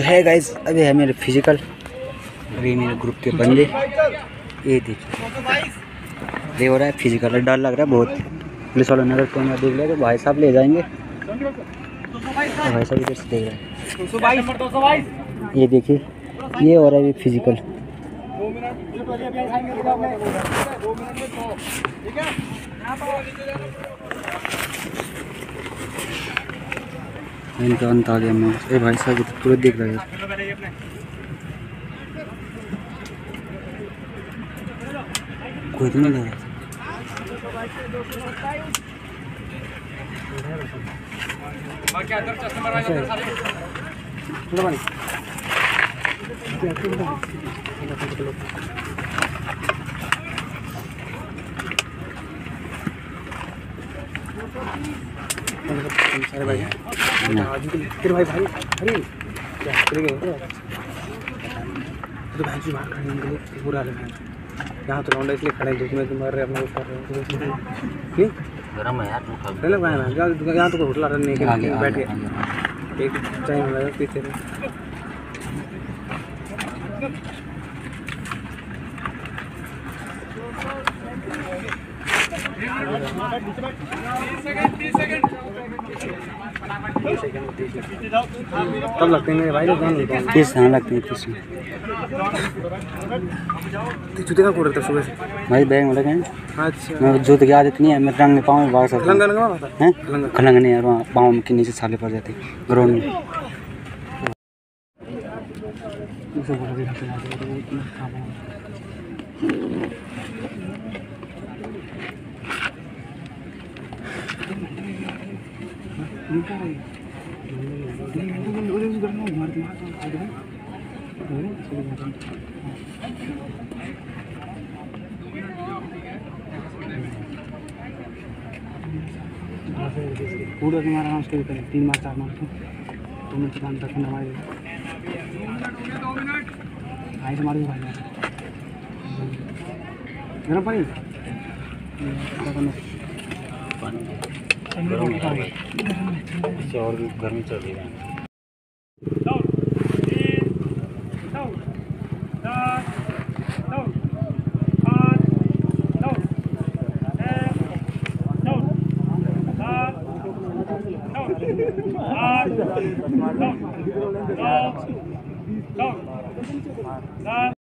तो है गाइज़ अभी है मेरे फ़िज़िकल अभी मेरे ग्रुप के बंदे। ये देखिए ये हो रहा है फ़िज़िकल डर लग रहा है बहुत। पुलिस वालों ने अगर कैमरा देख लिया तो भाई साहब ले जाएँगे। भाई साहब इधर से देख रहे हैं। ये देखिए, ये हो रहा है अभी फ़िज़िकल इनका अंत आ गया मैं ए भाई साहब तो पूरे देख रहे कोई तो नहीं लग रहा। सारे भाई तेरे भाई भाई अरे क्या चले तो भाई जी बाहर खड़े हैं इनके बुरा लगा यहाँ तो लौंडा इसलिए खड़े हैं धूप तो मर रहे अपना कुछ कर रहे हैं। गरम है यहाँ तो कोई होटल रन नहीं के बैठ गए एक टाइम लगा पीछे में तब लगते हैं भाई लोग? किस हाँ लगते हैं किसमें जूते का कोड सुबह से? भाई बैग में लगे हैं। अच्छा। मैं जूते की आदत नहीं है मैं रंग में पाँव में भाग सकता हूँ? लंगा हैं खलंग नहीं यार वहाँ पाँव के नीचे छाले पड़ जाते ग्राउंड में। पूरा तुम्हारा नाम उसके है, तीन मार चार मार तुमने दुकान तक हमारे भाई से मारो भाई गरम पानी और भी गर्मी चल रही है Go!